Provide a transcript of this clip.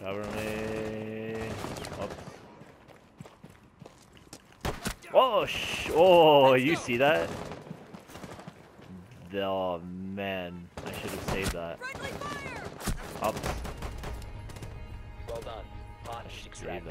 Cover me. Oops. Oh, sh oh, you see that? Oh man, I should have saved that. Up. Well done. Save that.